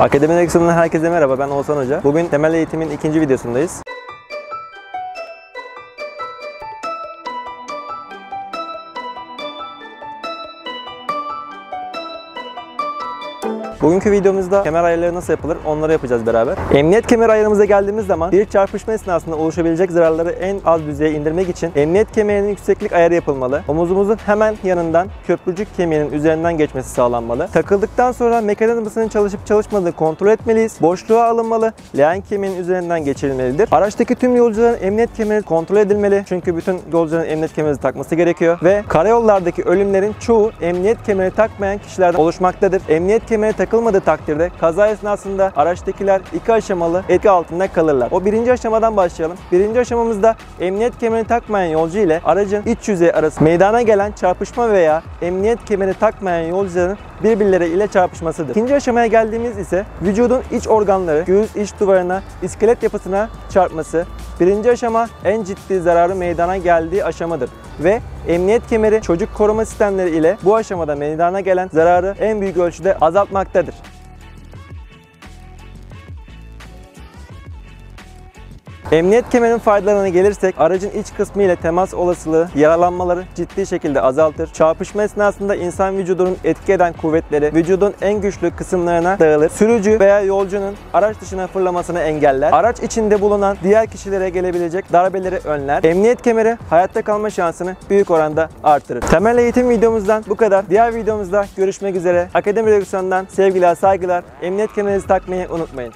Akademi Direksiyonu'ndan herkese merhaba. Ben Oğuzhan Hoca. Bugün temel eğitimin ikinci videosundayız. Bugünkü videomuzda kemer ayarları nasıl yapılır onları yapacağız beraber. Emniyet kemer ayarımıza geldiğimiz zaman bir çarpışma esnasında oluşabilecek zararları en az düzeye indirmek için emniyet kemerinin yükseklik ayarı yapılmalı. Omuzumuzun hemen yanından köprücük kemiğinin üzerinden geçmesi sağlanmalı. Takıldıktan sonra mekanizmasının çalışıp çalışmadığı kontrol etmeliyiz. Boşluğa alınmalı. Leğen kemiğinin üzerinden geçirilmelidir. Araçtaki tüm yolcuların emniyet kemeri kontrol edilmeli. Çünkü bütün yolcuların emniyet kemerini takması gerekiyor. Ve karayollardaki ölümlerin çoğu emniyet kemeri takmayan kişilerden oluşmaktadır. Emniyet kemeri takılmadığı takdirde kaza esnasında araçtakiler iki aşamalı etki altında kalırlar. O birinci aşamadan başlayalım. Birinci aşamamızda emniyet kemerini takmayan yolcu ile aracın iç yüzeyi arası meydana gelen çarpışma veya emniyet kemeri takmayan yolcuların birbirleri ile çarpışmasıdır. İkinci aşamaya geldiğimiz ise vücudun iç organları, göğüs iç duvarına, iskelet yapısına çarpması. Birinci aşama en ciddi zararı meydana geldiği aşamadır ve emniyet kemeri çocuk koruma sistemleri ile bu aşamada meydana gelen zararı en büyük ölçüde azaltmaktadır. Emniyet kemerinin faydalarına gelirsek aracın iç kısmı ile temas olasılığı yaralanmaları ciddi şekilde azaltır. Çarpışma esnasında insan vücudunun etki eden kuvvetleri vücudun en güçlü kısımlarına dağılır. Sürücü veya yolcunun araç dışına fırlamasını engeller. Araç içinde bulunan diğer kişilere gelebilecek darbeleri önler. Emniyet kemeri hayatta kalma şansını büyük oranda artırır. Temel eğitim videomuzdan bu kadar. Diğer videomuzda görüşmek üzere. Akademi Direksiyon'dan sevgiler, saygılar. Emniyet kemerinizi takmayı unutmayın.